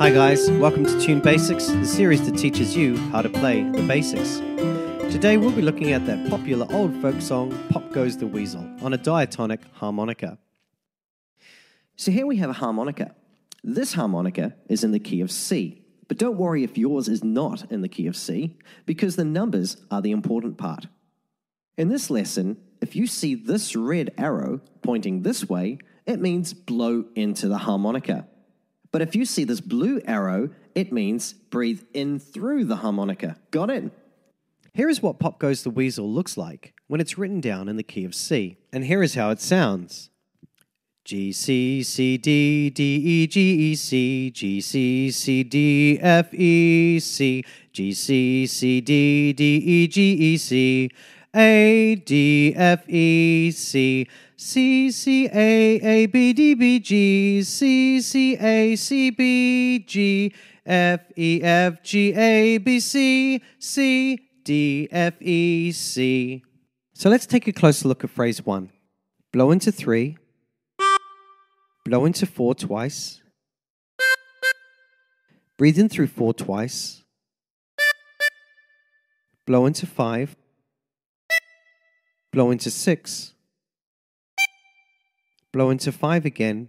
Hi, guys. Welcome to Tune Basics, the series that teaches you how to play the basics. Today, we'll be looking at that popular old folk song, Pop Goes the Weasel, on a diatonic harmonica. So here we have a harmonica. This harmonica is in the key of C. But don't worry if yours is not in the key of C, because the numbers are the important part. In this lesson, if you see this red arrow pointing this way, it means blow into the harmonica. But if you see this blue arrow, it means breathe in through the harmonica. Got it? Here is what Pop Goes the Weasel looks like when it's written down in the key of C, and here is how it sounds. G C C D D E G E C G C C D F E C G C C D D E G E C A D F E C C C A A B D B G C C A C B G F E F G A B C C D F E C. So let's take a closer look at phrase one. Blow into three. Blow into four twice. Breathe in through four twice. Blow into five. Blow into six. Blow into five again.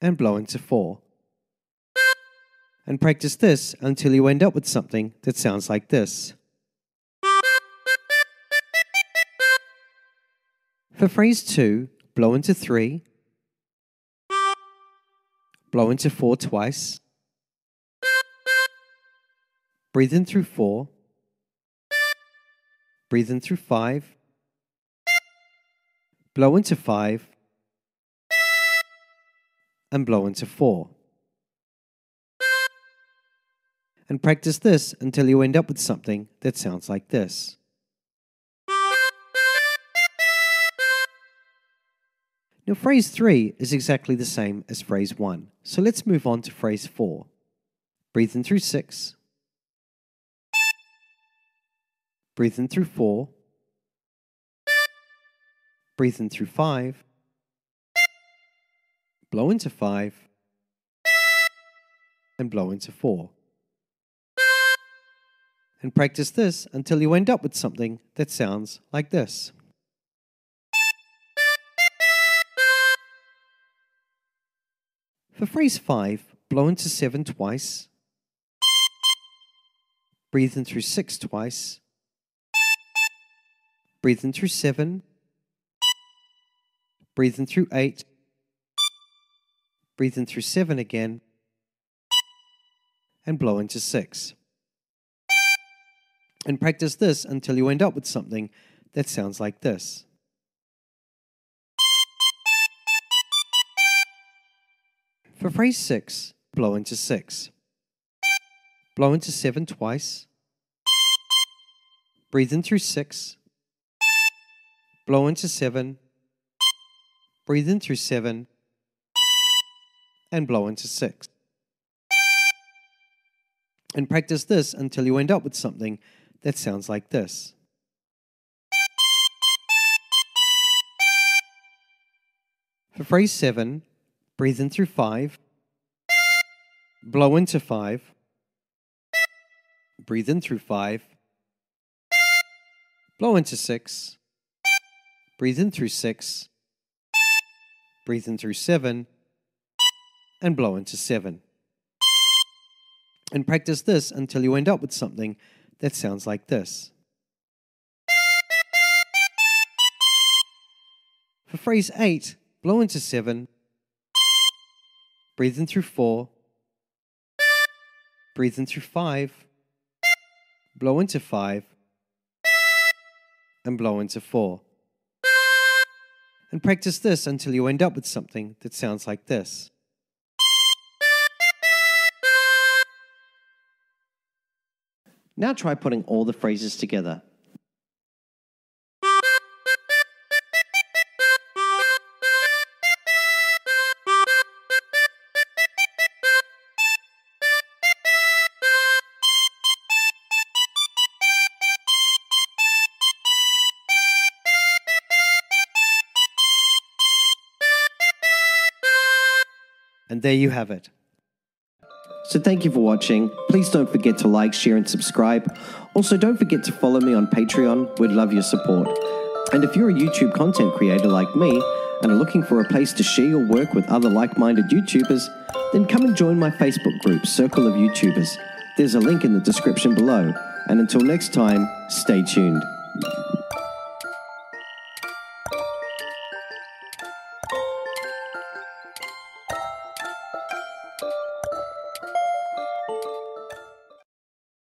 And blow into four. And practice this until you end up with something that sounds like this. For phrase two, blow into three, blow into four twice, breathe in through four, breathe in through five, blow into five, and blow into four. And practice this until you end up with something that sounds like this. Now, phrase 3 is exactly the same as phrase 1, so let's move on to phrase 4. Breathe in through 6. Breathe in through 4. Breathe in through 5. Blow into 5. And blow into 4. And practice this until you end up with something that sounds like this. For phrase 5, blow into 7 twice. Breathe in through 6 twice. Breathe in through 7. Breathe in through 8. Breathe in through 7 again. And blow into 6. And practice this until you end up with something that sounds like this. For phrase 6, blow into 6. Blow into 7 twice. Breathe in through 6. Blow into 7. Breathe in through 7. And blow into 6. And practice this until you end up with something that sounds like this. For phrase 7, breathe in through 5, blow into 5, breathe in through 5, blow into 6, breathe in through 6, breathe in through 7, and blow into 7. And practice this until you end up with something that sounds like this. For phrase 8, blow into 7, breathe in through 4, breathe in through 5, blow into 5, and blow into 4. And practice this until you end up with something that sounds like this. Now try putting all the phrases together. And there you have it. So thank you for watching. Please don't forget to like, share, and subscribe. Also, don't forget to follow me on Patreon. We'd love your support. And if you're a YouTube content creator like me and are looking for a place to share your work with other like minded YouTubers, then come and join my Facebook group, Circle of YouTubers. There's a link in the description below. And until next time, stay tuned.